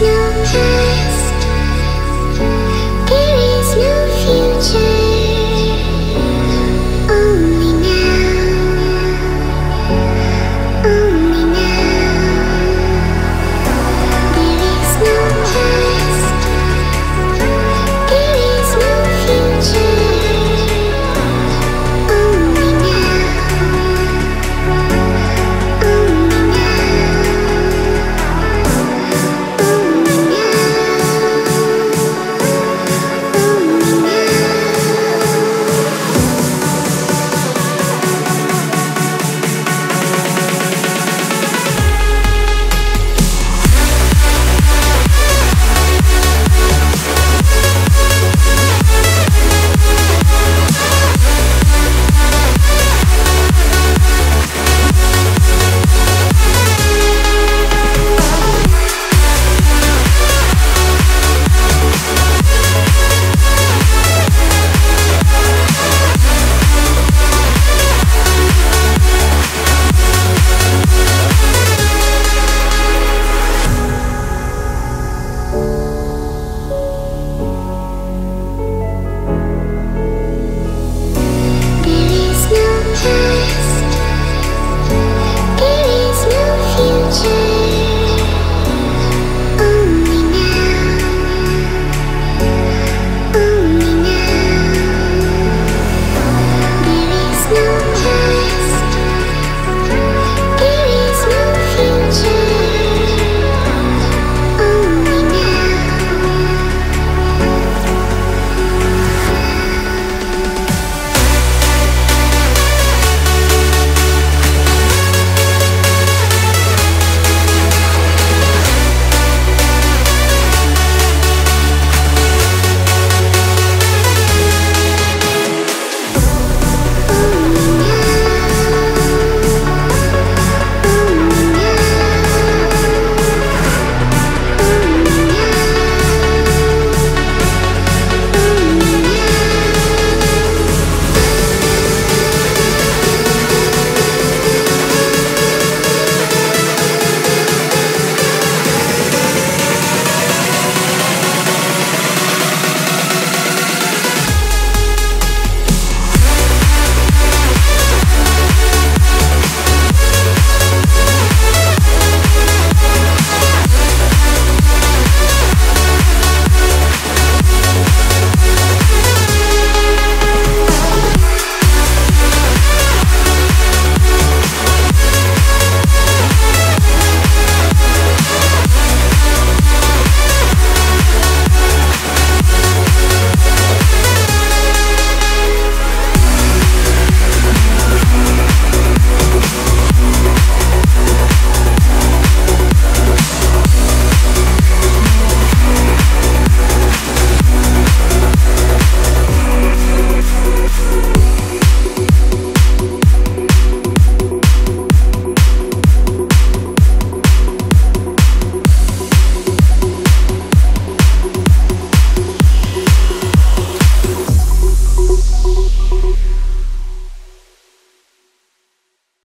那天。